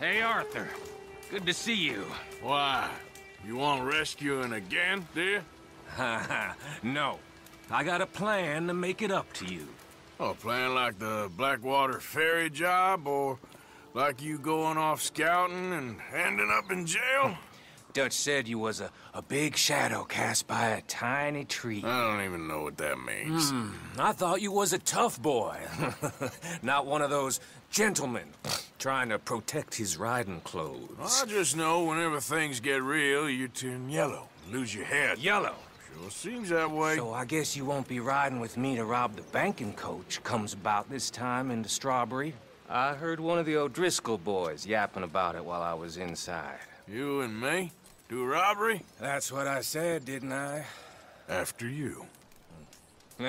Hey, Arthur. Good to see you. Why? You want rescuing again, dear? no. I got a plan to make it up to you. Oh, plan like the Blackwater ferry job, or like you going off scouting and ending up in jail? Dutch said you was a, a big shadow cast by a tiny tree. I don't even know what that means. Hmm, I thought you was a tough boy. Not one of those gentlemen trying to protect his riding clothes. I just know whenever things get real, you turn yellow, lose your head. Yellow. Sure seems that way. So I guess you won't be riding with me to rob the banking coach comes about this time into Strawberry. I heard one of the O'Driscoll boys yapping about it while I was inside. You and me? Do a robbery? That's what I said, didn't I? After you.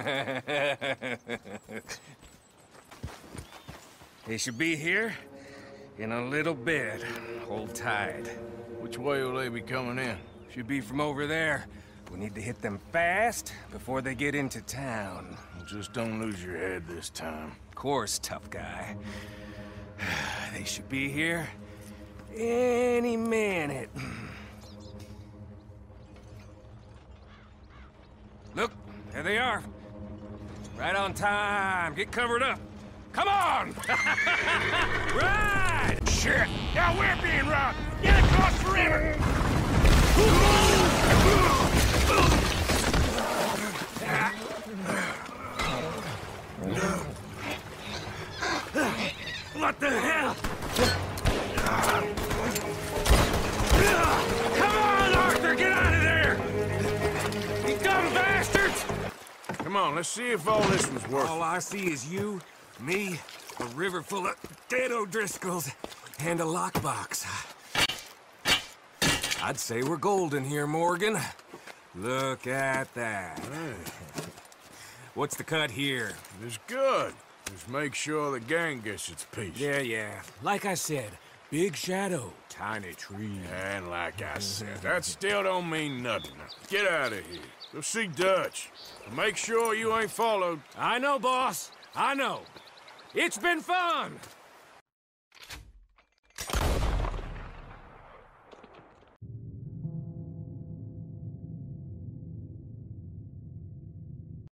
They should be here in a little bit. Hold tight. Which way will they be coming in? Should be from over there. We need to hit them fast before they get into town. Just don't lose your head this time. Of course, tough guy. They should be here any minute. Look, there they are. Right on time. Get covered up. Come on! Ride! Shit! Now we're being robbed! Get across the river! What the hell? Come on, let's see if all this was worth All. I see is you, me, a river full of dead O'Driscolls, and a lockbox. I'd say we're golden here, Morgan. Look at that. What's the cut here? It's good. Just make sure the gang gets its piece. Yeah, yeah. Like I said, big shadow, tiny tree. And like I said, that still don't mean nothing. Get out of here. Go see Dutch. Make sure you ain't followed. I know, boss. I know. It's been fun.